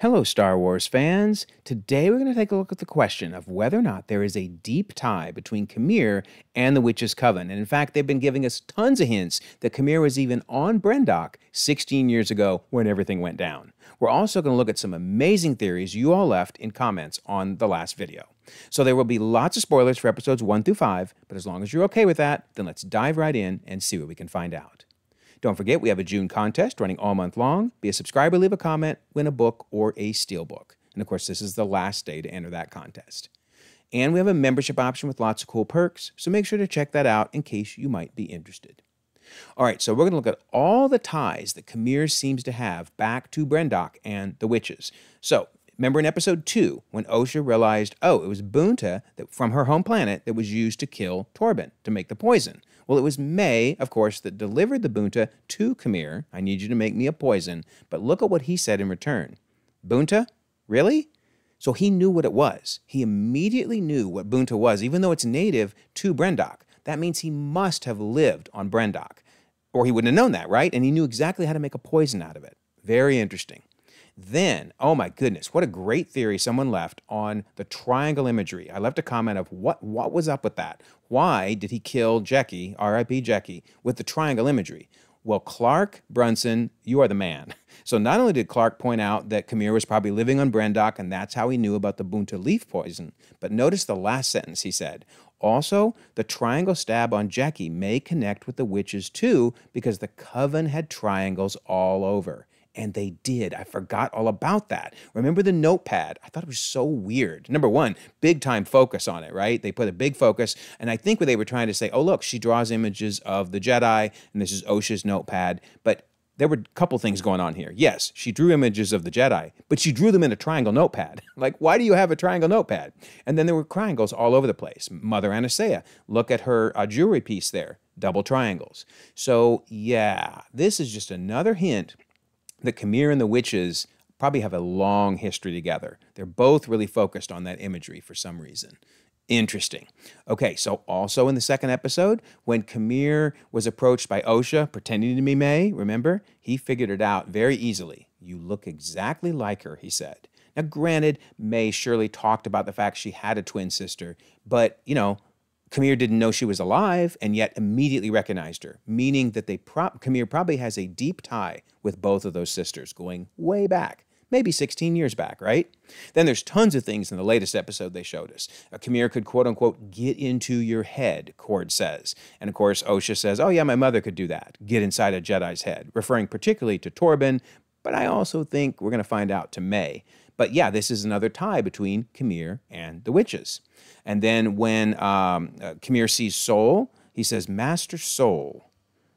Hello, Star Wars fans. Today we're going to take a look at the question of whether or not there is a deep tie between Qimir and the Witch's Coven. And in fact, they've been giving us tons of hints that Qimir was even on Brendok 16 years ago when everything went down. We're also going to look at some amazing theories you all left in comments on the last video. So there will be lots of spoilers for episodes 1 through 5, but as long as you're okay with that, then let's dive right in and see what we can find out. Don't forget, we have a June contest running all month long. Be a subscriber, leave a comment, win a book or a steelbook. And of course, this is the last day to enter that contest. And we have a membership option with lots of cool perks, so make sure to check that out in case you might be interested. All right, so we're going to look at all the ties that Qimir seems to have back to Brendok and the witches. So, remember in episode 2 when Osha realized, oh, it was Bunta that, from her home planet that was used to kill Torbin, to make the poison. Well, it was Mae, of course, that delivered the Bunta to Qimir. I need you to make me a poison. But look at what he said in return. Bunta? Really? So he knew what it was. He immediately knew what Bunta was, even though it's native to Brendok. That means he must have lived on Brendok. Or he wouldn't have known that, right? And he knew exactly how to make a poison out of it. Very interesting. Then, oh my goodness, what a great theory someone left on the triangle imagery. I left a comment of what what was up with that? Why did he kill Jackie, R.I.P. Jackie, with the triangle imagery? Well, Clark Brunson, you are the man. So not only did Clark point out that Qimir was probably living on Brendok and that's how he knew about the Bunta leaf poison, but notice the last sentence he said. Also, the triangle stab on Jackie may connect with the witches too because the coven had triangles all over. And they did. I forgot all about that. Remember the notepad? I thought it was so weird. Number one, big time focus on it, right? They put a big focus. And I think what they were trying to say, oh, look, she draws images of the Jedi, and this is Osha's notepad. But there were a couple things going on here. Yes, she drew images of the Jedi, but she drew them in a triangle notepad. like, why do you have a triangle notepad? And then there were triangles all over the place. Mother Aniseya, look at her uh, jewelry piece there, double triangles. So, yeah, this is just another hint that Qimir and the witches probably have a long history together. They're both really focused on that imagery for some reason. Interesting. Okay, so also in the second episode, when Qimir was approached by Osha pretending to be Mae, remember? He figured it out very easily. You look exactly like her, he said. Now, granted, Mae surely talked about the fact she had a twin sister, but, you know, Qimir didn't know she was alive and yet immediately recognized her, meaning that they pro- Qimir probably has a deep tie with both of those sisters going way back. Maybe 16 years back, right? Then there's tons of things in the latest episode they showed us. Qimir could quote unquote get into your head, Yord says. And of course, Osha says, oh yeah, my mother could do that, get inside a Jedi's head, referring particularly to Torbin, but I also think we're going to find out to Mae. But yeah, this is another tie between Qimir and the witches. And then when um, uh, Qimir sees Sol, he says, Master Sol,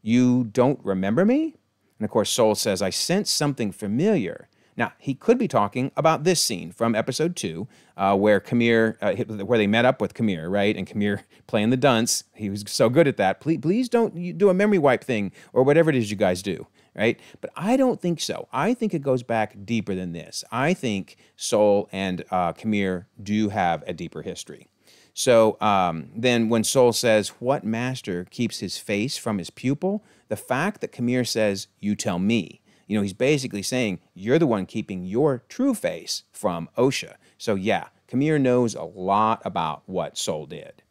you don't remember me? And of course, Sol says, I sense something familiar. Now, he could be talking about this scene from episode two, uh, where Qimir, uh, where they met up with Qimir, right? And Qimir playing the dunce. He was so good at that. Please, please don't do a memory wipe thing or whatever it is you guys do right? But I don't think so. I think it goes back deeper than this. I think Sol and uh, Qimir do have a deeper history. So um, then when Sol says, What master keeps his face from his pupil? The fact that Qimir says, You tell me, you know, he's basically saying, You're the one keeping your true face from Osha. So yeah, Qimir knows a lot about what Sol did.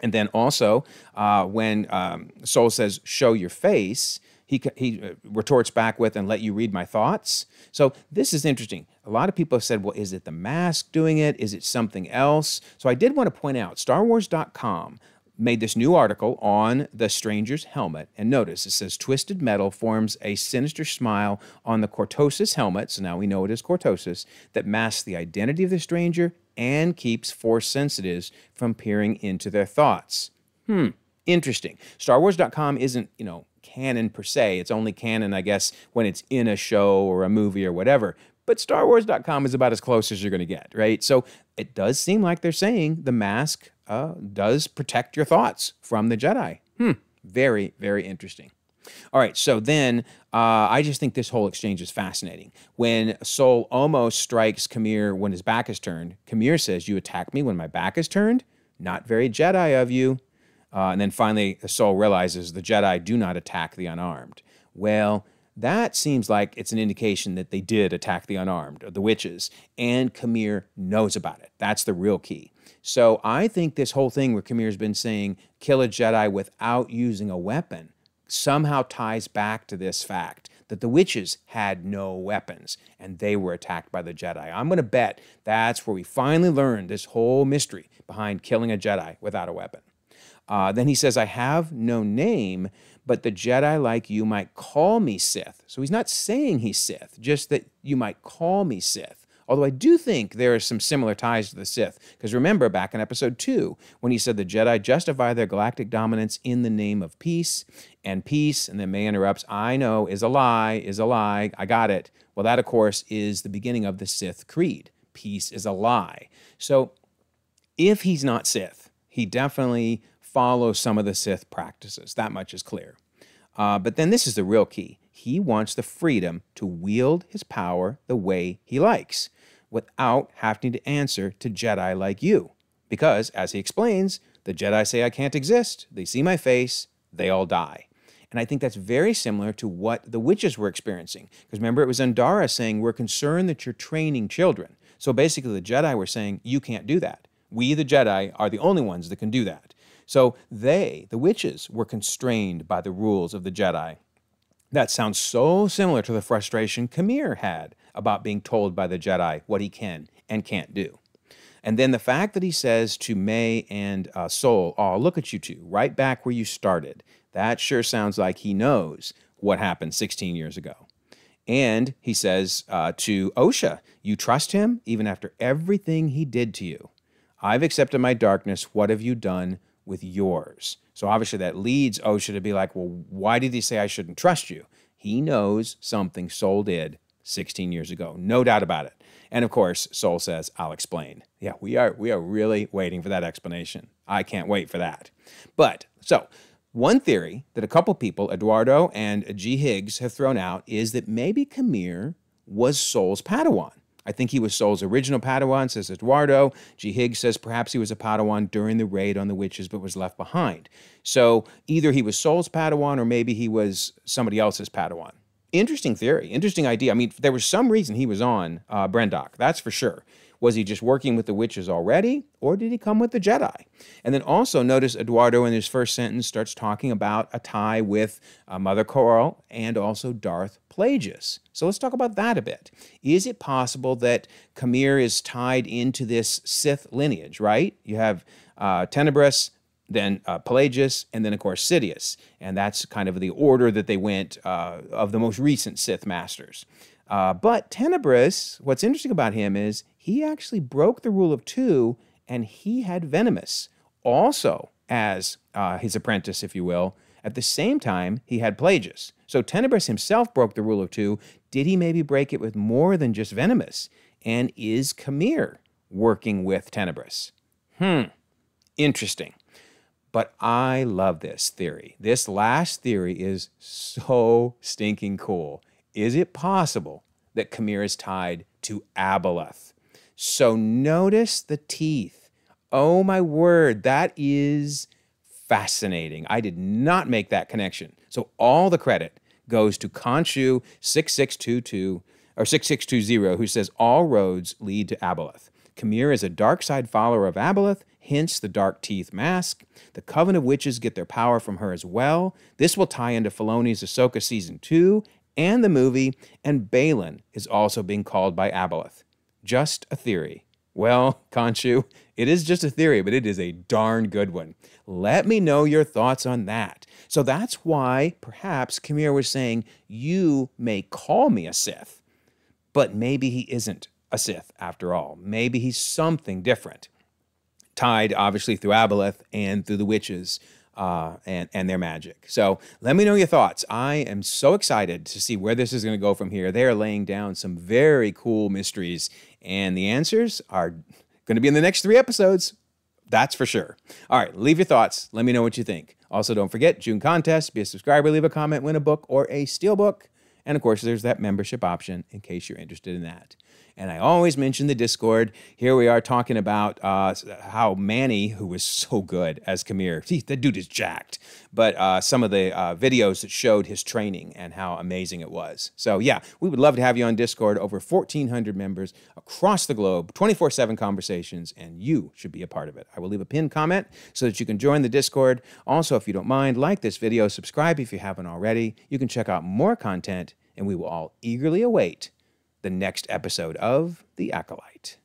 And then also, uh, when um, Sol says, Show your face, he, he uh, retorts back with, and let you read my thoughts. So this is interesting. A lot of people have said, well, is it the mask doing it? Is it something else? So I did want to point out StarWars.com made this new article on the stranger's helmet. And notice it says twisted metal forms a sinister smile on the cortosis helmet. So now we know it is cortosis that masks the identity of the stranger and keeps force sensitives from peering into their thoughts. Hmm, interesting. StarWars.com isn't, you know, canon per se. It's only canon, I guess, when it's in a show or a movie or whatever. But StarWars.com is about as close as you're going to get, right? So it does seem like they're saying the mask uh, does protect your thoughts from the Jedi. Hmm. Very, very interesting. All right, so then uh, I just think this whole exchange is fascinating. When Sol almost strikes Qimir when his back is turned, Qimir says, You attack me when my back is turned? Not very Jedi of you. Uh, and then finally, Sol realizes the Jedi do not attack the unarmed. Well, that seems like it's an indication that they did attack the unarmed, the witches, and Qimir knows about it. That's the real key. So I think this whole thing where Qimir's been saying kill a Jedi without using a weapon somehow ties back to this fact that the witches had no weapons and they were attacked by the Jedi. I'm going to bet that's where we finally learned this whole mystery behind killing a Jedi without a weapon. Uh, then he says, I have no name, but the Jedi like you might call me Sith. So he's not saying he's Sith, just that you might call me Sith. Although I do think there are some similar ties to the Sith. Because remember back in episode two, when he said the Jedi justify their galactic dominance in the name of peace, and peace, and then Mae interrupts, I know, is a lie, is a lie, I got it. Well, that, of course, is the beginning of the Sith creed. Peace is a lie. So if he's not Sith, he definitely follows some of the Sith practices. That much is clear. Uh, but then this is the real key. He wants the freedom to wield his power the way he likes without having to answer to Jedi like you. Because, as he explains, the Jedi say I can't exist, they see my face, they all die. And I think that's very similar to what the witches were experiencing. Because remember, it was Indara saying, We're concerned that you're training children. So basically, the Jedi were saying, You can't do that. We, the Jedi, are the only ones that can do that. So they, the witches, were constrained by the rules of the Jedi. That sounds so similar to the frustration Qimir had about being told by the Jedi what he can and can't do. And then the fact that he says to Mae and uh, Sol, Oh, look at you two, right back where you started. That sure sounds like he knows what happened 16 years ago. And he says uh, to Osha, You trust him even after everything he did to you. I've accepted my darkness. What have you done with yours? So obviously that leads Osha to be like, Well, why did he say I shouldn't trust you? He knows something Sol did 16 years ago. No doubt about it. And of course, Sol says, I'll explain. Yeah, we are we are really waiting for that explanation. I can't wait for that. But so one theory that a couple people, Eduardo and G. Higgs, have thrown out is that maybe Qimir was Sol's Padawan. I think he was Sol's original Padawan, says Eduardo. G. Higgs says perhaps he was a Padawan during the raid on the witches but was left behind. So either he was Sol's Padawan or maybe he was somebody else's Padawan. Interesting theory, interesting idea. I mean, there was some reason he was on uh, Brendok, that's for sure. Was he just working with the witches already, or did he come with the Jedi? And then also notice Eduardo in his first sentence starts talking about a tie with uh, Mother Koril and also Darth Plagueis. So let's talk about that a bit. Is it possible that Qimir is tied into this Sith lineage, right? You have uh, Tenebrous, then uh, Plagueis, and then, of course, Sidious. And that's kind of the order that they went uh, of the most recent Sith masters. Uh, but Tenebrous, what's interesting about him is he actually broke the rule of two and he had Venamis also as uh, his apprentice, if you will. At the same time, he had Plagueis. So Tenebrous himself broke the rule of two. Did he maybe break it with more than just Venamis? And is Qimir working with Tenebrous? Hmm, interesting. But I love this theory. This last theory is so stinking cool. Is it possible that Qimir is tied to Abeloth? So notice the teeth. Oh my word, that is fascinating. I did not make that connection. So all the credit goes to Khonshu 6622 or 6620 who says all roads lead to Abeloth. Qimir is a dark side follower of Abeloth, hence the dark teeth mask. The Coven of Witches get their power from her as well. This will tie into Filoni's Ahsoka season 2 and the movie, and Baylan is also being called by Abeloth. Just a theory. Well, Khonshu, it is just a theory, but it is a darn good one. Let me know your thoughts on that. So that's why perhaps Qimir was saying, You may call me a Sith, but maybe he isn't a Sith after all. Maybe he's something different, tied obviously through Abeloth and through the witches uh, and, and their magic. So let me know your thoughts. I am so excited to see where this is going to go from here. They are laying down some very cool mysteries, and the answers are going to be in the next three episodes. That's for sure. All right, leave your thoughts. Let me know what you think. Also, don't forget June contest. Be a subscriber, leave a comment, win a book or a steel book. And of course, there's that membership option in case you're interested in that. And I always mention the Discord. Here we are talking about uh, how Manny, who was so good as Qimir, see, that dude is jacked. But uh, some of the uh, videos that showed his training and how amazing it was. So, yeah, we would love to have you on Discord. Over 1,400 members across the globe, 24 7 conversations, and you should be a part of it. I will leave a pinned comment so that you can join the Discord. Also, if you don't mind, like this video, subscribe if you haven't already. You can check out more content, and we will all eagerly await the next episode of The Acolyte.